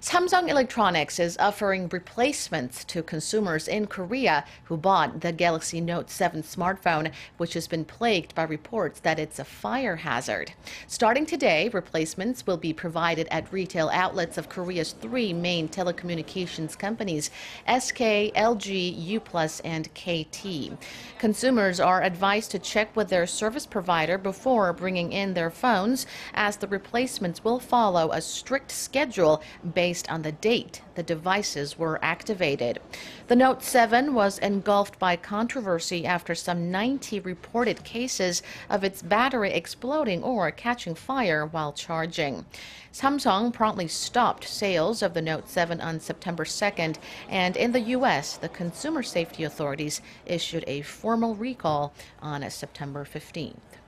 Samsung Electronics is offering replacements to consumers in Korea who bought the Galaxy Note 7 smartphone, which has been plagued by reports that it's a fire hazard. Starting today, replacements will be provided at retail outlets of Korea's three main telecommunications companies, SK, LG, U+, and KT. Consumers are advised to check with their service provider before bringing in their phones, as the replacements will follow a strict schedule based based on the date the devices were activated. The Note 7 was engulfed by controversy after some 90 reported cases of its battery exploding or catching fire while charging. Samsung promptly stopped sales of the Note 7 on September 2nd, and in the U.S., the consumer safety authorities issued a formal recall on September 15th.